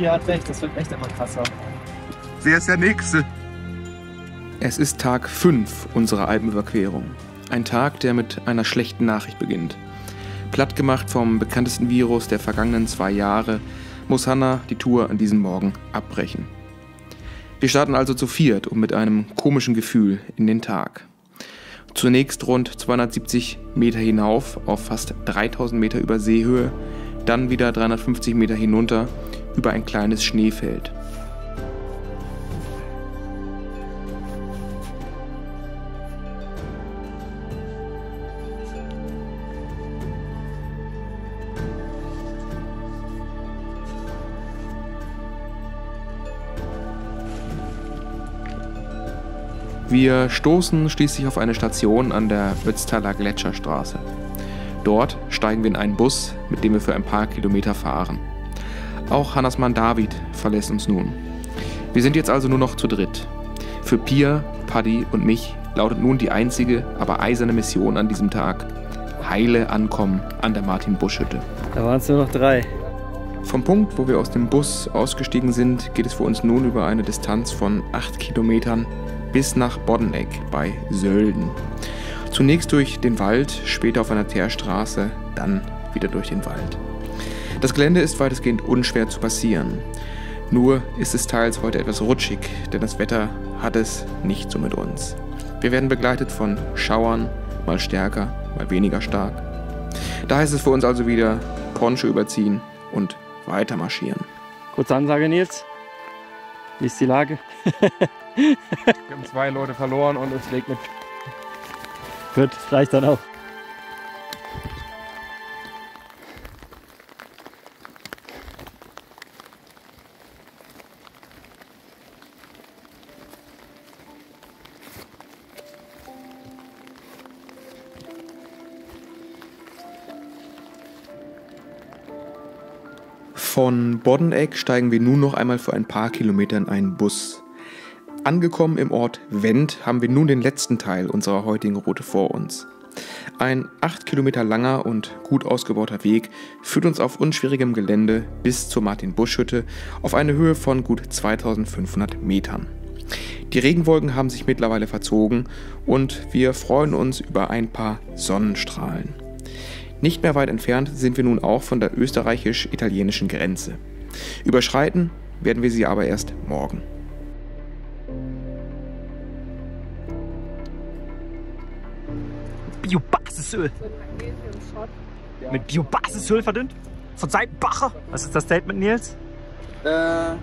vier hat recht, das wird echt immer krasser. Wer ist der Nächste? Es ist Tag 5 unserer Alpenüberquerung. Ein Tag, der mit einer schlechten Nachricht beginnt. Plattgemacht vom bekanntesten Virus der vergangenen zwei Jahre, muss Hannah die Tour an diesem Morgen abbrechen. Wir starten also zu viert und mit einem komischen Gefühl in den Tag. Zunächst rund 270 Meter hinauf auf fast 3000 Meter über Seehöhe, dann wieder 350 Meter hinunter über ein kleines Schneefeld. Wir stoßen schließlich auf eine Station an der Ötztaler Gletscherstraße. Dort steigen wir in einen Bus, mit dem wir für ein paar Kilometer fahren. Auch Hannas Mann David verlässt uns nun. Wir sind jetzt also nur noch zu dritt. Für Pia, Paddy und mich lautet nun die einzige, aber eiserne Mission an diesem Tag. Heile ankommen an der Martin-Busch-Hütte. Da waren es nur noch drei. Vom Punkt, wo wir aus dem Bus ausgestiegen sind, geht es für uns nun über eine Distanz von 8 Kilometern bis nach Boddeneck bei Sölden. Zunächst durch den Wald, später auf einer Teerstraße, dann wieder durch den Wald. Das Gelände ist weitestgehend unschwer zu passieren. Nur ist es teils heute etwas rutschig, denn das Wetter hat es nicht so mit uns. Wir werden begleitet von Schauern, mal stärker, mal weniger stark. Da heißt es für uns also wieder Poncho überziehen und weiter marschieren. Kurze Ansage, Nils. Wie ist die Lage? Wir haben zwei Leute verloren und es regnet. Gut, reicht dann auch. Von Boddeneck steigen wir nun noch einmal für ein paar Kilometer in einen Bus. Angekommen im Ort Wendt haben wir nun den letzten Teil unserer heutigen Route vor uns. Ein 8 Kilometer langer und gut ausgebauter Weg führt uns auf unschwierigem Gelände bis zur Martin-Busch-Hütte auf eine Höhe von gut 2500 Metern. Die Regenwolken haben sich mittlerweile verzogen und wir freuen uns über ein paar Sonnenstrahlen. Nicht mehr weit entfernt sind wir nun auch von der österreichisch-italienischen Grenze. Überschreiten werden wir sie aber erst morgen. Biobasisöl. Mit Biobasisöl verdünnt? Von Seitenbacher? Was ist das Statement, Nils? Äh,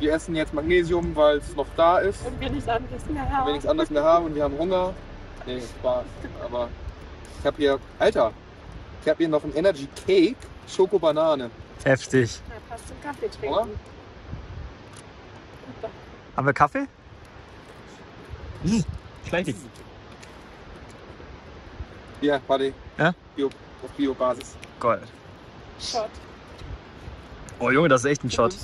wir essen jetzt Magnesium, weil es noch da ist. Und wir nichts anderes mehr Wir haben. nichts anderes mehr haben und wir haben Hunger. Nee, Spaß. Aber ich habe hier, Alter, ich habe hier noch ein Energy Cake, Schoko-Banane. Heftig. Na, passt zum Kaffee trinken. Oder? Haben wir Kaffee? Schlecht. Hier, warte. Ja? Bio, auf Bio-Basis. Gold. Shot. Oh Junge, das ist echt ein Shot.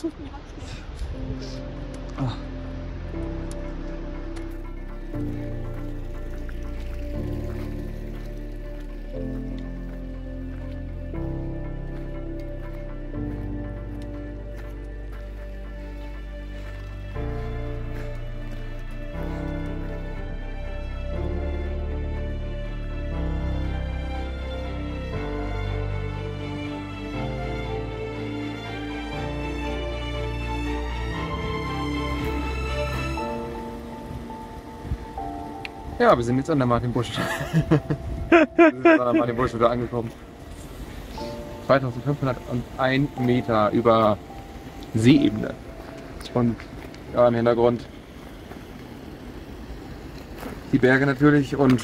Ja, wir sind jetzt an der Martin Busch. wir sind an der Martin Busch wieder angekommen. 2501 Meter über Seeebene. Und ja, im Hintergrund die Berge natürlich und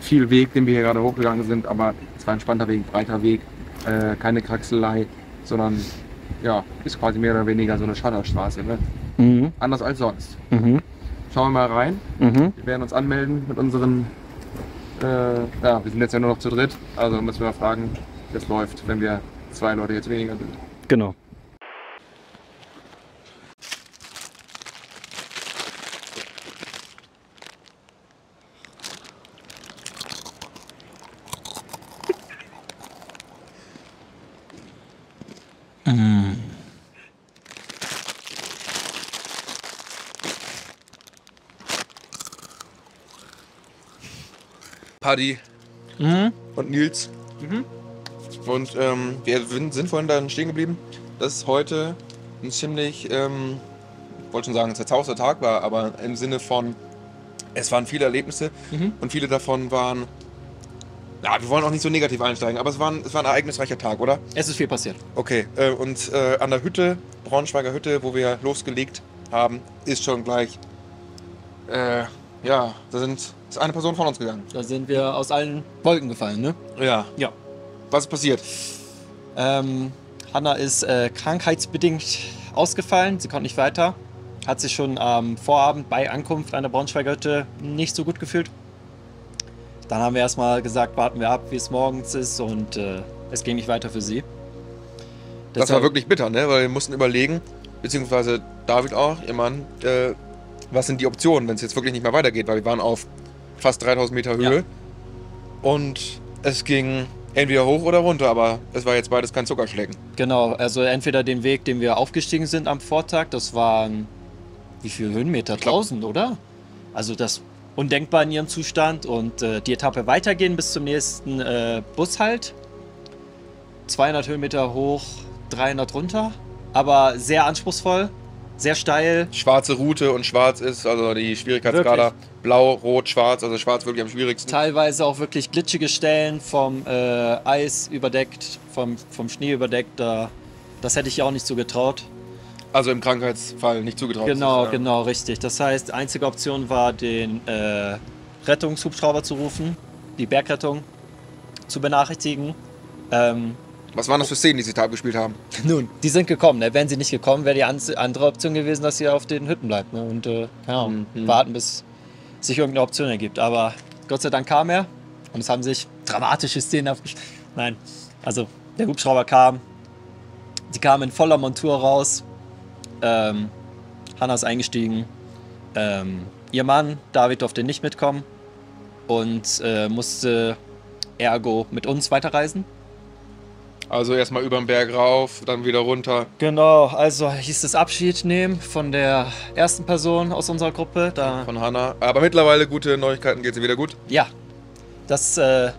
viel Weg, den wir hier gerade hochgegangen sind, aber es war ein entspannter Weg, breiter Weg, äh, keine Kraxelei, sondern ja, ist quasi mehr oder weniger so eine Schotterstraße, ne? Mhm. anders als sonst. Mhm. Schauen wir mal rein. Mhm. Wir werden uns anmelden mit unseren. Äh, ja, wir sind jetzt ja nur noch zu dritt, also müssen wir fragen, wie es läuft, wenn wir zwei Leute jetzt weniger sind. Genau. Paddy Mhm. und Nils. Mhm. Und ähm, wir sind vorhin dann stehen geblieben, dass heute ein ziemlich, ähm, ich wollte schon sagen, ein zerzauster Tag war, aber im Sinne von, es waren viele Erlebnisse Mhm. und viele davon waren, ja, wir wollen auch nicht so negativ einsteigen, aber es war ein, es war ein ereignisreicher Tag, oder? Es ist viel passiert. Okay, äh, und äh, an der Hütte, Braunschweiger Hütte, wo wir losgelegt haben, ist schon gleich, äh, ja, da sind, ist eine Person von uns gegangen. Da sind wir aus allen Wolken gefallen, ne? Ja. Ja. Was ist passiert? Ähm, Hanna ist äh, krankheitsbedingt ausgefallen. Sie konnte nicht weiter. Hat sich schon am Vorabend bei Ankunft an der Braunschweiger Hütte nicht so gut gefühlt. Dann haben wir erstmal gesagt, warten wir ab, wie es morgens ist und äh, es ging nicht weiter für sie. Das war wirklich bitter, ne? Weil wir mussten überlegen, beziehungsweise David auch, ihr Mann, äh, was sind die Optionen, wenn es jetzt wirklich nicht mehr weitergeht, weil wir waren auf fast 3000 Meter Höhe Ja. und es ging entweder hoch oder runter, aber es war jetzt beides kein Zuckerschlecken. Genau, also entweder den Weg, den wir aufgestiegen sind am Vortag, das waren wie viele Höhenmeter? glaub- 1000, oder? Also das undenkbar in ihrem Zustand und äh, die Etappe weitergehen bis zum nächsten äh, Bushalt. 200 Höhenmeter hoch, 300 runter, aber sehr anspruchsvoll, sehr steil. Schwarze Route und schwarz ist, also die Schwierigkeitsskala blau, rot, schwarz, also schwarz wirklich am schwierigsten. Teilweise auch wirklich glitschige Stellen vom äh, Eis überdeckt, vom, vom Schnee überdeckt. Da, das hätte ich auch nicht so getraut. Also im Krankheitsfall nicht zugetraut. Genau, ist, ja. genau, richtig. Das heißt, einzige Option war, den äh, Rettungshubschrauber zu rufen, die Bergrettung zu benachrichtigen. Ähm, Was waren das für Szenen, die sie da abgespielt haben? nun, die sind gekommen. Ne? Wären sie nicht gekommen, wäre die an- andere Option gewesen, dass sie auf den Hütten bleibt. Ne? Und äh, keine Ahnung, Mhm. warten, bis sich irgendeine Option ergibt. Aber Gott sei Dank kam er und es haben sich dramatische Szenen abgespielt. Nein, also der Hubschrauber kam, die kamen in voller Montur raus. Ähm, Hanna ist eingestiegen. Ähm, ihr Mann, David, durfte nicht mitkommen und äh, musste ergo mit uns weiterreisen. Also erstmal über den Berg rauf, dann wieder runter. Genau, also hieß es Abschied nehmen von der ersten Person aus unserer Gruppe. Da, von Hanna. Aber mittlerweile gute Neuigkeiten, geht sie wieder gut. ja, das, äh,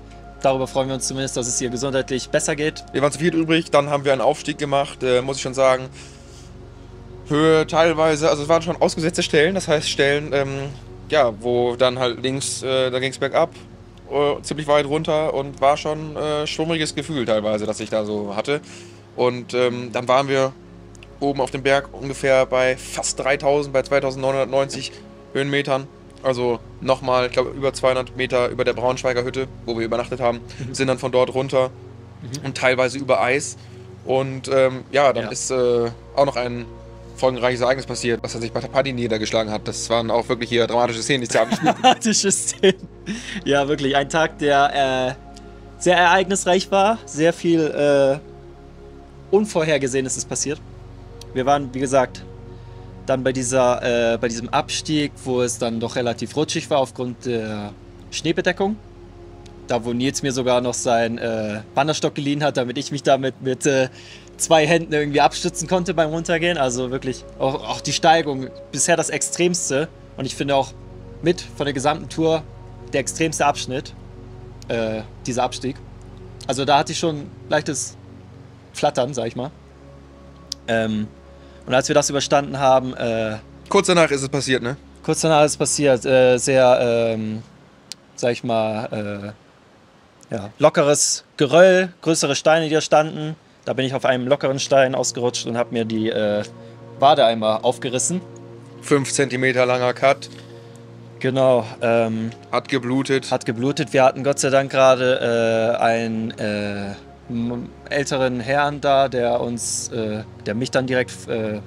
darüber freuen wir uns zumindest, dass es ihr gesundheitlich besser geht. Wir waren zu viert übrig, dann haben wir einen Aufstieg gemacht, äh, muss ich schon sagen. Höhe teilweise, also es waren schon ausgesetzte Stellen, das heißt Stellen, ähm, ja, wo dann halt links, äh, da ging es bergab, äh, ziemlich weit runter und war schon äh, schwummriges Gefühl teilweise, das ich da so hatte. Und ähm, dann waren wir oben auf dem Berg ungefähr bei fast 3000, bei 2990 Höhenmetern. Also nochmal, ich glaube, über 200 Meter über der Braunschweiger Hütte, wo wir übernachtet haben, sind dann von dort runter und teilweise über Eis. Und ähm, ja, dann Ja. ist äh, auch noch ein folgenreiches Ereignis passiert, was er sich bei der Party niedergeschlagen hat. Das waren auch wirklich hier dramatische Szenen, die sie haben. Dramatische Szenen. Ja, wirklich ein Tag, der äh, sehr ereignisreich war. Sehr viel äh, Unvorhergesehenes ist passiert. Wir waren, wie gesagt, dann bei, dieser, äh, bei diesem Abstieg, wo es dann doch relativ rutschig war aufgrund der Schneebedeckung. Da, wo Nils mir sogar noch seinen äh, Wanderstock geliehen hat, damit ich mich damit mit äh, zwei Händen irgendwie abstützen konnte beim Runtergehen. Also wirklich auch, auch die Steigung bisher das Extremste. Und ich finde auch mit von der gesamten Tour der extremste Abschnitt, äh, dieser Abstieg. Also da hatte ich schon leichtes Flattern, sag ich mal. Ähm, und als wir das überstanden haben, äh, Kurz danach ist es passiert, ne? kurz danach ist es passiert, äh, sehr, ähm, sag ich mal, äh, ja, lockeres Geröll, größere Steine, die da standen. Da bin ich auf einem lockeren Stein ausgerutscht und habe mir die äh, Wade einmal aufgerissen. 5 cm langer Cut, Genau, ähm, hat geblutet. hat geblutet. Wir hatten Gott sei Dank gerade äh, einen äh, älteren Herrn da, der uns, äh, der mich dann direkt äh,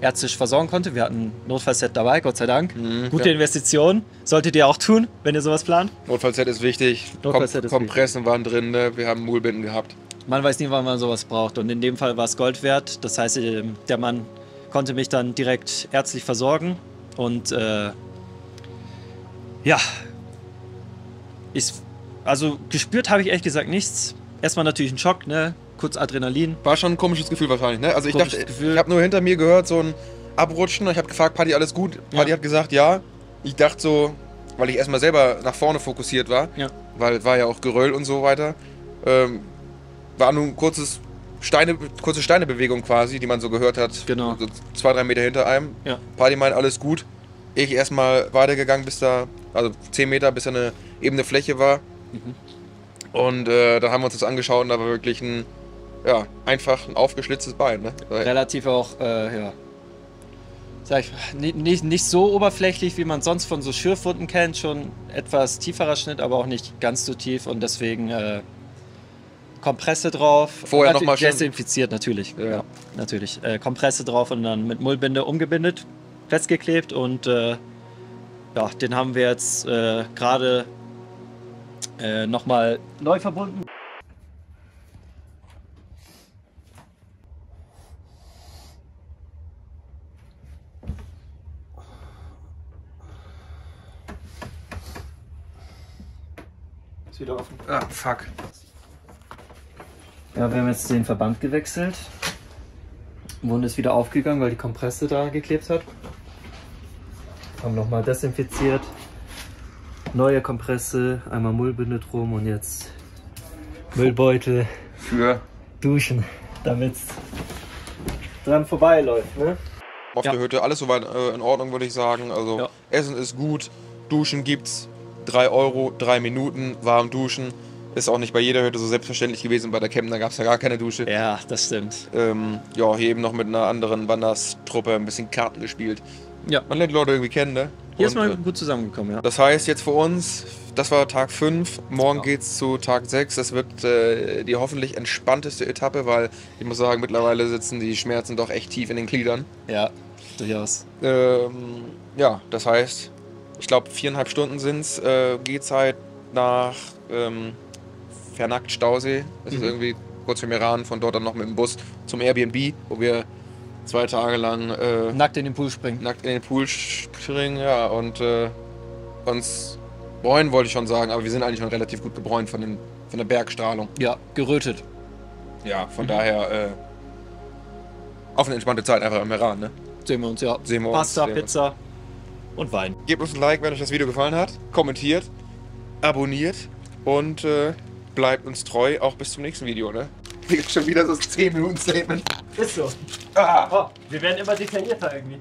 ärztlich versorgen konnte. Wir hatten ein Notfallset dabei, Gott sei Dank. Mhm, Gute ja. Investition. Solltet ihr auch tun, wenn ihr sowas plant. Notfallset ist wichtig. Notfallset Kom ist Kompressen waren drin, ne? wir haben Mullbinden gehabt. Man weiß nie, wann man sowas braucht. Und in dem Fall war es Gold wert. Das heißt, äh, der Mann konnte mich dann direkt ärztlich versorgen. Und äh, ja, ich, also gespürt habe ich ehrlich gesagt nichts. Erstmal natürlich ein Schock, ne? Kurz Adrenalin. War schon ein komisches Gefühl wahrscheinlich, ne? Also ich Komisches dachte, Gefühl. ich habe nur hinter mir gehört, so ein Abrutschen. und Ich habe gefragt, Paddy, alles gut? Paddy Ja. hat gesagt, ja. Ich dachte so, weil ich erstmal selber nach vorne fokussiert war, Ja. weil war ja auch Geröll und so weiter. Ähm, war nur ein kurzes Steine, kurze Steinebewegung quasi, die man so gehört hat. Genau. So zwei, drei Meter hinter einem. Ja. Party meint, alles gut. Ich erstmal weitergegangen, bis da, also 10 Meter, bis da eine ebene Fläche war. Mhm. Und äh, dann haben wir uns das angeschaut und da war wirklich ein, ja, einfach ein aufgeschlitztes Bein. Ne? Relativ auch, äh, ja. Sag ich, nicht, nicht, so oberflächlich, wie man sonst von so Schürfwunden kennt. Schon etwas tieferer Schnitt, aber auch nicht ganz so tief und deswegen äh, Kompresse drauf. Vorher noch Natu- mal schön- Desinfiziert, natürlich. Ja. Ja. natürlich. Äh, Kompresse drauf und dann mit Mullbinde umgebindet, festgeklebt und äh, ja, den haben wir jetzt äh, gerade äh, nochmal neu verbunden. Ist wieder offen. Ah, fuck. Ja, wir haben jetzt den Verband gewechselt. Wunde ist wieder aufgegangen, weil die Kompresse da geklebt hat. Haben nochmal desinfiziert. Neue Kompresse, einmal Mullbinde drum und jetzt Müllbeutel, Für duschen, damit dran vorbeiläuft. Ne? auf Ja. der Hütte. Alles soweit äh, in Ordnung, würde ich sagen. Also Ja. Essen ist gut, Duschen gibt's. 3 Euro, 3 Minuten, warm duschen. Ist auch nicht bei jeder Hütte so selbstverständlich gewesen. Bei der Kempner gab es ja gar keine Dusche. Ja, das stimmt. Ähm, ja, hier eben noch mit einer anderen Wanderstruppe ein bisschen Karten gespielt. Ja. Man lernt die Leute irgendwie kennen, ne? Hier ist Und, mal äh, gut zusammengekommen, ja. Das heißt jetzt für uns, das war Tag 5, morgen Ja. geht's zu Tag 6. Das wird äh, die hoffentlich entspannteste Etappe, weil ich muss sagen, mittlerweile sitzen die Schmerzen doch echt tief in den Gliedern. Ja, durchaus. Ähm, ja, das heißt, ich glaube viereinhalb Stunden sind's äh, Gehzeit nach ähm, Vernackt Stausee. Das ist Mhm. irgendwie kurz vor Iran, von dort dann noch mit dem Bus zum Airbnb, wo wir zwei Tage lang äh, Nackt in den Pool springen. nackt in den Pool springen, ja, und äh, uns bräunen wollte ich schon sagen, aber wir sind eigentlich schon relativ gut gebräunt von, den, von der Bergstrahlung. Ja, gerötet. Ja, von Mhm. daher äh, auf eine entspannte Zeit einfach im Iran, ne? Sehen wir uns, ja. Sehen wir Pasta, wir uns. Pizza und Wein. Gebt uns ein Like, wenn euch das Video gefallen hat, kommentiert, abonniert und äh, bleibt uns treu, auch bis zum nächsten Video, ne? Schon wieder so ein 10 Minuten Statement. Ist so. Ah. Oh, wir werden immer detaillierter irgendwie.